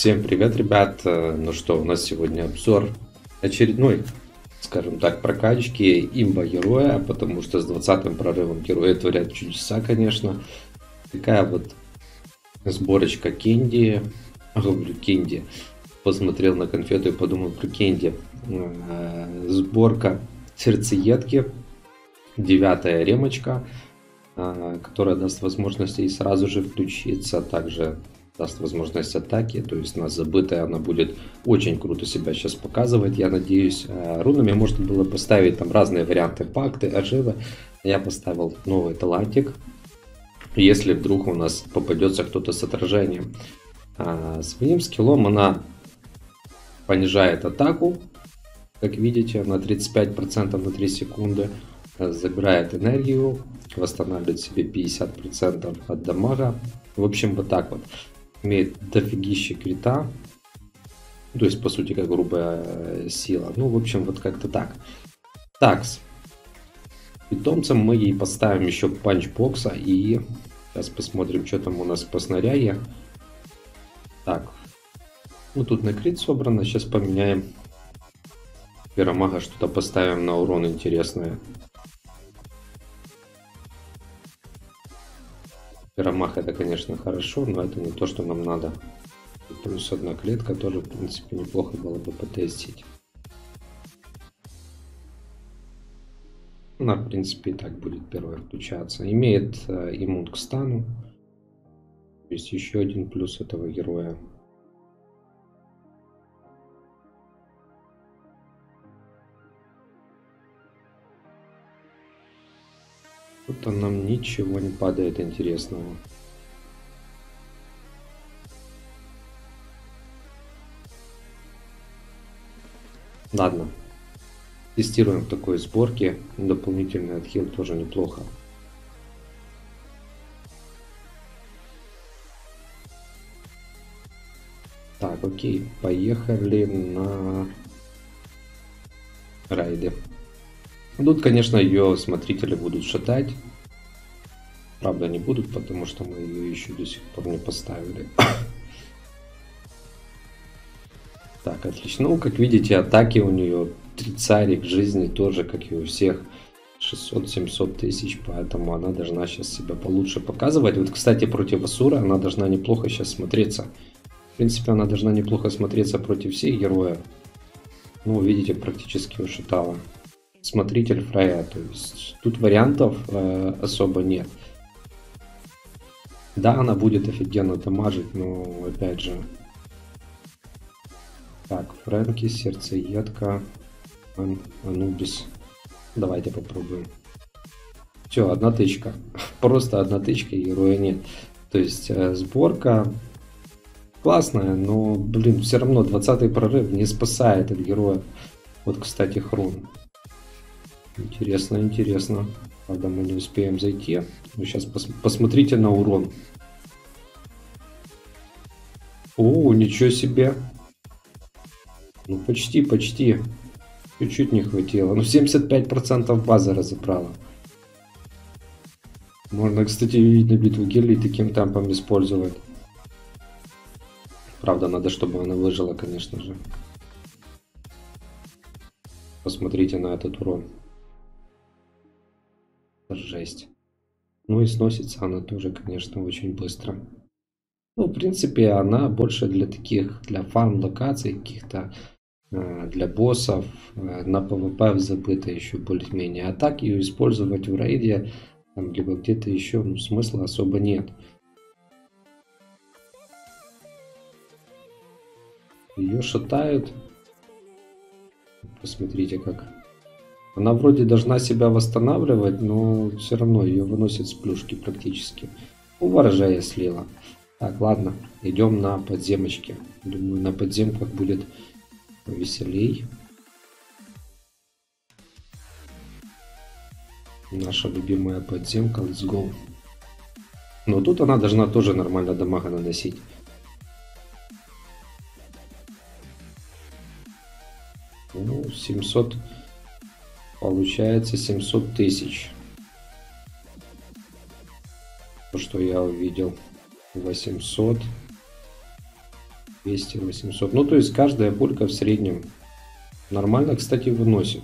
Всем привет, ребят! Ну что, у нас сегодня обзор очередной, скажем так, прокачки имба героя, потому что с 20 прорывом героя творят чудеса, конечно. Такая вот сборочка Кенди, говорю Кенди, посмотрел на конфету и подумал про Кенди. Э, сборка сердцеедки, девятая ремочка, э, которая даст возможность ей сразу же включиться, также даст возможность атаки, то есть на забытая она будет очень круто себя сейчас показывать, я надеюсь. Э, рунами можно было поставить там разные варианты пакты, оживы. Я поставил новый талантик, если вдруг у нас попадется кто-то с отражением. А, своим скиллом она понижает атаку, как видите, на 35% на 3 секунды. Э, забирает энергию, восстанавливает себе 50% от дамага. В общем, вот так вот имеет дофигище крита. То есть, по сути, как грубая э, сила. Ну, в общем, вот как-то так. Такс. Питомцем мы ей поставим еще панчбокса. И сейчас посмотрим, что там у нас по снаряге. Так. Ну, тут на крит собрано. Сейчас поменяем. Пиромага что-то поставим на урон интересное. Пиромах это, конечно, хорошо, но это не то, что нам надо. И плюс одна клетка тоже, в принципе, неплохо было бы потестить. Она, в принципе, и так будет первая включаться. Имеет э, иммун к стану. Есть еще один плюс этого героя. Что-то нам ничего не падает интересного. Ладно. Тестируем в такой сборке. Дополнительный отхил тоже неплохо. Так, окей. Поехали на райды. Тут, конечно, ее смотрители будут шатать. Правда, не будут, потому что мы ее еще до сих пор не поставили. Так, отлично. Ну, как видите, атаки у нее трицарик жизни тоже, как и у всех. 600-700 тысяч, поэтому она должна сейчас себя получше показывать. Вот, кстати, против Асура она должна неплохо сейчас смотреться. В принципе, она должна неплохо смотреться против всех героев. Ну, видите, практически ушатала смотритель Фрая. То есть тут вариантов э, особо нет. Да, она будет офигенно дамажить, но опять же. Так, Фрэнки, сердцеедка, Ан, Анубис. Давайте попробуем. Все, одна тычка. Просто одна тычка, героя нет. То есть э, сборка классная, но, блин, все равно 20 прорыв не спасает от героя. Вот, кстати, Хрон. Интересно, интересно. Правда, мы не успеем зайти. Но сейчас пос посмотрите на урон. О, ничего себе. Ну, почти, почти. Чуть-чуть не хватило. Ну, 75% база разобрала. Можно, кстати, видеть на битву гелий таким темпом использовать. Правда, надо, чтобы она выжила, конечно же. Посмотрите на этот урон жесть. Ну и сносится она тоже, конечно, очень быстро. Ну, в принципе, она больше для таких, для фарм-локаций каких-то, э, для боссов, э, на PvP забыто еще более-менее. А так ее использовать в рейде, там, либо где-то еще, ну, смысла особо нет. Ее шатают. Посмотрите, как она вроде должна себя восстанавливать, но все равно ее выносит с плюшки практически. Ну, ворожая слила. Так, ладно, идем на подземочки. Думаю, на подземках будет веселей. Наша любимая подземка, let's go. Но тут она должна тоже нормально дамага наносить. Ну, 700 Получается 700 тысяч. То, что я увидел. 800. 200, 800. Ну, то есть каждая пулька в среднем нормально, кстати, выносит.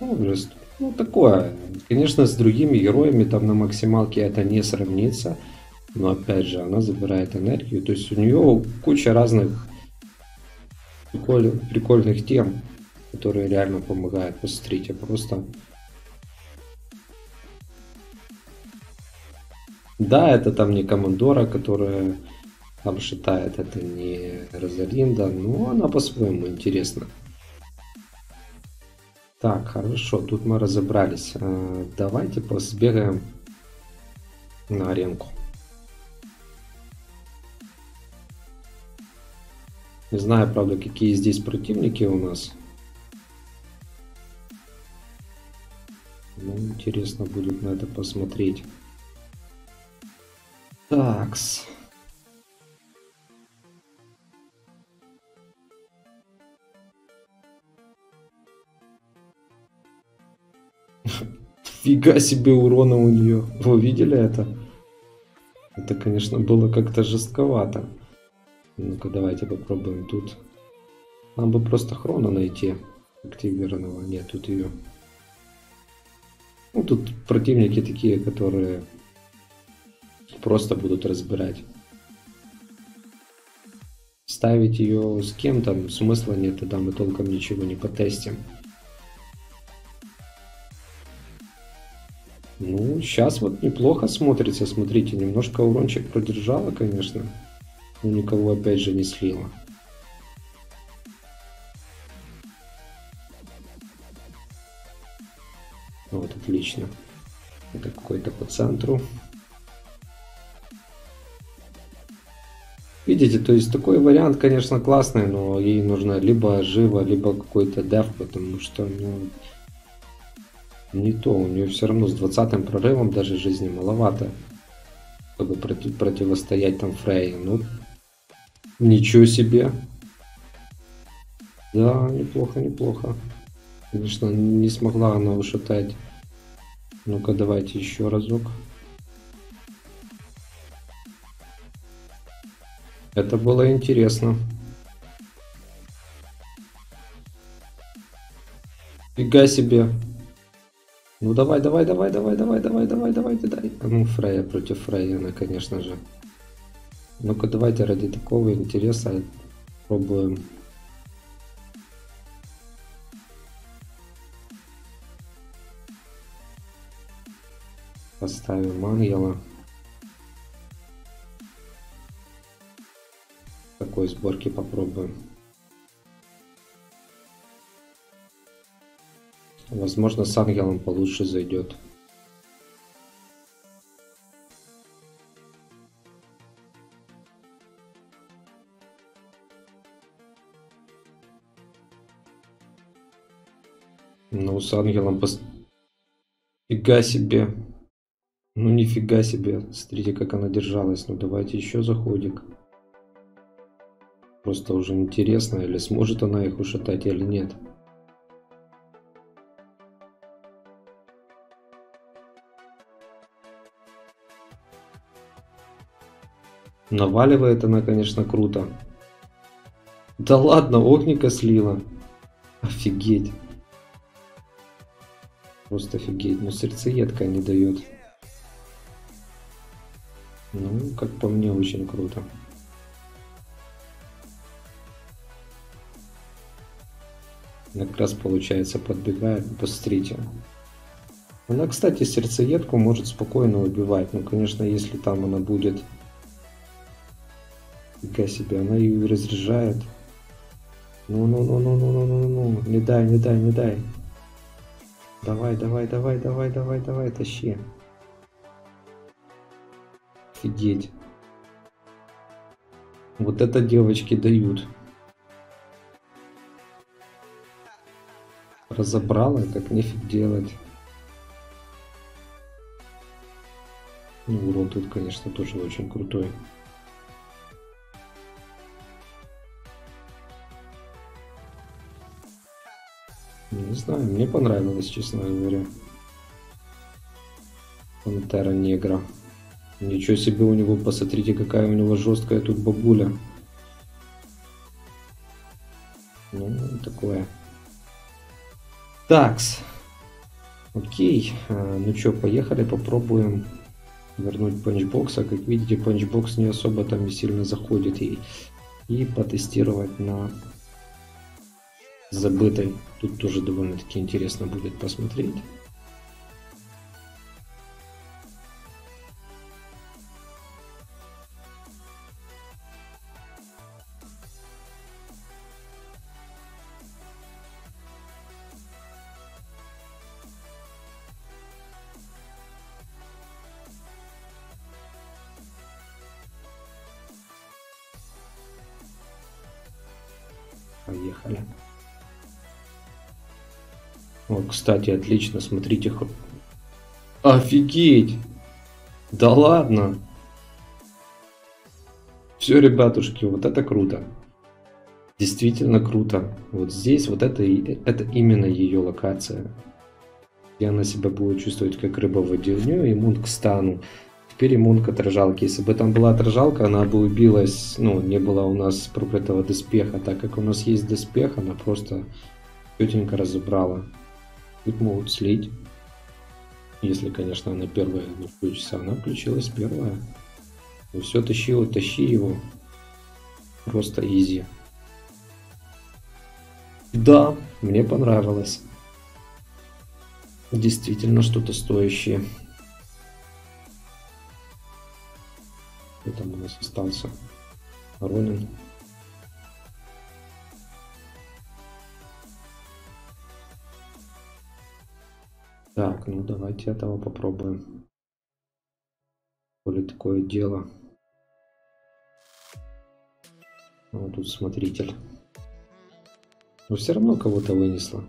Ну, ну, такое. Конечно, с другими героями там на максималке это не сравнится. Но опять же, она забирает энергию. То есть у нее куча разных прикольных, тем, которые реально помогают. Посмотрите, просто... Да, это там не Командора, которая там шатает, это не Розалинда, но она по-своему интересна. Так, хорошо, тут мы разобрались. Э, давайте посбегаем на аренку. Не знаю, правда, какие здесь противники у нас. Ну, интересно будет на это посмотреть. Такс. Фига себе урона у нее. Вы видели это? Это, конечно, было как-то жестковато. Ну-ка, давайте попробуем тут. Нам бы просто хрона найти активированного. Нет, тут ее. Ну, тут противники такие, которые просто будут разбирать. Ставить ее с кем-то смысла нет, тогда мы толком ничего не потестим. Ну, сейчас вот неплохо смотрится, смотрите, немножко урончик продержала, конечно. Но никого опять же не слила. Вот, отлично. Это какой-то по центру. Видите, то есть такой вариант, конечно, классный, но ей нужно либо живо, либо какой-то деф, потому что ну, не то. У нее все равно с 20 прорывом даже жизни маловато, чтобы против, противостоять там Фрей. Ну, Ничего себе. Да, неплохо, неплохо. Конечно, не смогла она ушатать. Ну-ка, давайте еще разок. Это было интересно. Фига себе. Ну давай, давай, давай, давай, давай, давай, давай, давай, давай. Ну, Фрея против Фрейяна, конечно же. Ну-ка, давайте ради такого интереса пробуем. Поставим ангела. Такой сборки попробуем. Возможно, с ангелом получше зайдет. Ну, с ангелом пос... Фига себе. Ну, нифига себе. Смотрите, как она держалась. Ну, давайте еще заходик. Просто уже интересно, или сможет она их ушатать, или нет. Наваливает она, конечно, круто. Да ладно, огника слила. Офигеть. Просто офигеть. Но сердцеедка не дает. Ну, как по мне, очень круто. Как раз получается подбегает. Посмотрите. Она, кстати, сердцеедку может спокойно убивать. Ну, конечно, если там она будет... Фига себе, она ее разряжает. Ну-ну-ну-ну-ну-ну-ну-ну. Не дай, не дай, не дай. Давай, давай, давай, давай, давай, давай, тащи. Офигеть. Вот это девочки дают. Разобрала, как нефиг делать. Ну, урон тут, конечно, тоже очень крутой. Не знаю, мне понравилось, честно говоря. Пантера Негра. Ничего себе у него, посмотрите, какая у него жесткая тут бабуля. Ну, такое. Такс. Окей. А, ну что, поехали, попробуем вернуть панчбокс. А как видите, панчбокс не особо там и сильно заходит. И, и потестировать на забытой. Тут тоже довольно-таки интересно будет посмотреть. Кстати, отлично, смотрите. Офигеть! Да ладно! Все, ребятушки, вот это круто. Действительно круто. Вот здесь вот это, это именно ее локация. Я на себя буду чувствовать как рыба в. У нее иммун к стану. Теперь иммун к отражалке. Если бы там была отражалка, она бы убилась. Ну, не было у нас проклятого доспеха. Так как у нас есть доспех, она просто тетенька разобрала. Тут могут слить. Если, конечно, она первая не включится. Она включилась первая. И все, его, тащи его. Просто изи. Да, мне понравилось. Действительно что-то стоящее. Кто там у нас остался? Ронин. Так, ну давайте этого попробуем. Коли такое дело. Вот тут смотритель. Но все равно кого-то вынесло.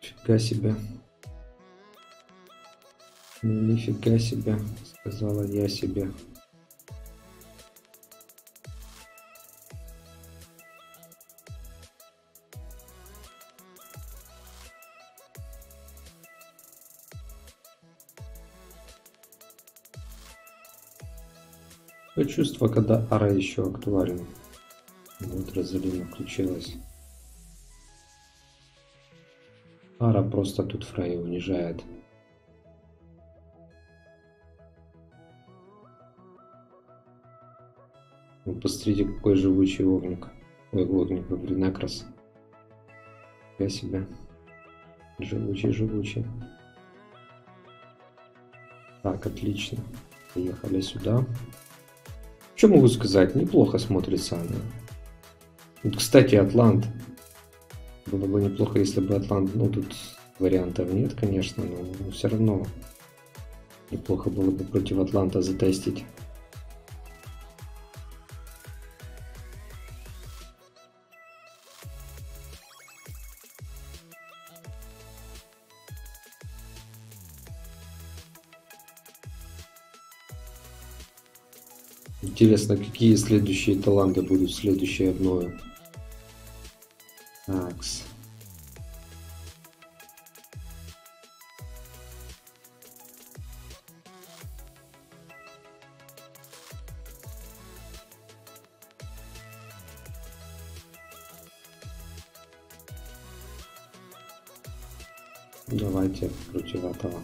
Фига себе. Нифига себе, сказала я себе. То чувство, когда ара еще актуален. Вот Розалина включилась. Ара просто тут Фрей унижает. Посмотрите, какой живучий огник. Ой, огник, говорю, накрас. Я себя. Живучий, живучий. Так, отлично. Поехали сюда. Что могу сказать? Неплохо смотрится она. Вот, кстати, Атлант. Было бы неплохо, если бы Атлант... Ну, тут вариантов нет, конечно, но все равно неплохо было бы против Атланта затестить. Интересно, какие следующие таланты будут следующие обновы. Такс. Давайте против этого.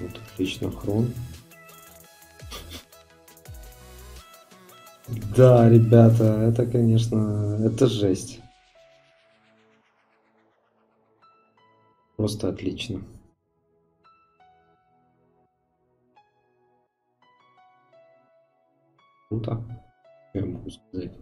Вот отлично хрон. Да, ребята, это, конечно, это жесть. Просто отлично. Круто, я могу сказать.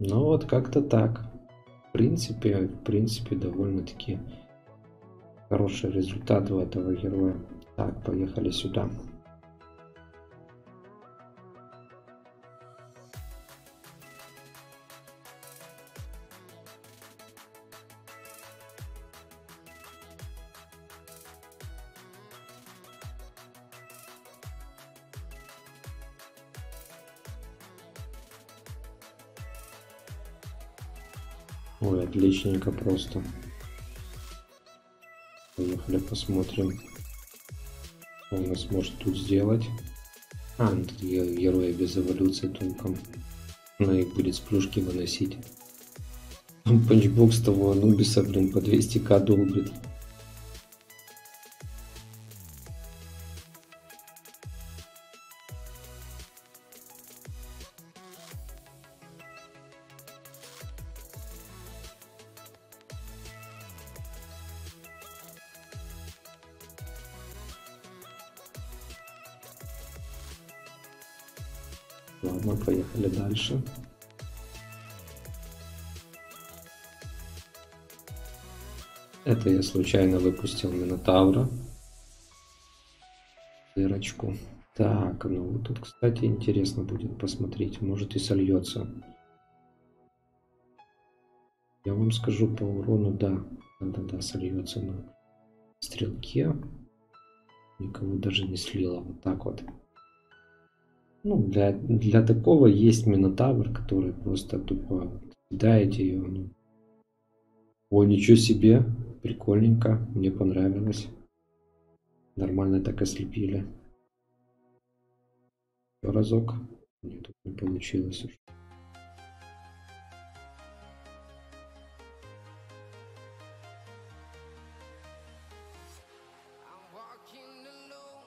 Ну вот как-то так. В принципе, в принципе, довольно-таки хороший результат у этого героя. Так, поехали сюда. Ой, отличненько просто. Поехали посмотрим, что он нас может тут сделать. А, ну тут герои без эволюции толком. Но их будет с плюшки выносить. Панчбокс того Анубиса, блин, по 200к долбит. Ладно, поехали дальше. Это я случайно выпустил Минотавра. Дырочку. Так, ну вот тут, кстати, интересно будет посмотреть. Может и сольется. Я вам скажу по урону, да. Да-да-да, сольется на стрелке. Никого даже не слило. Вот так вот. Ну, для, для такого есть Минотавр, который просто тупо кидаете ее. Ну. О, ничего себе, прикольненько, мне понравилось. Нормально так ослепили. Еще разок. Нет, не получилось уже.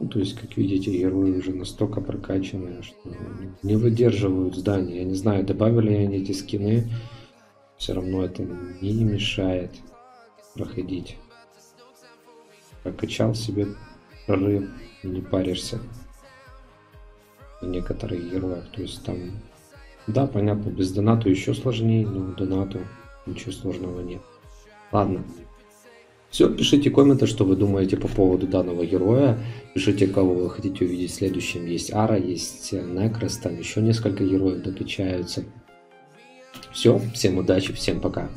Ну, то есть, как видите, герои уже настолько прокачанные, что не выдерживают здания. Я не знаю, добавили они эти скины, все равно это не мешает проходить. Прокачал себе прорыв, не паришься на некоторых героях. То есть там, да, понятно, без донату еще сложнее, но донату ничего сложного нет. Ладно, все, пишите комменты, что вы думаете по поводу данного героя. Пишите, кого вы хотите увидеть следующим. Есть Ара, есть Некрос, там еще несколько героев докачаются. Все, всем удачи, всем пока.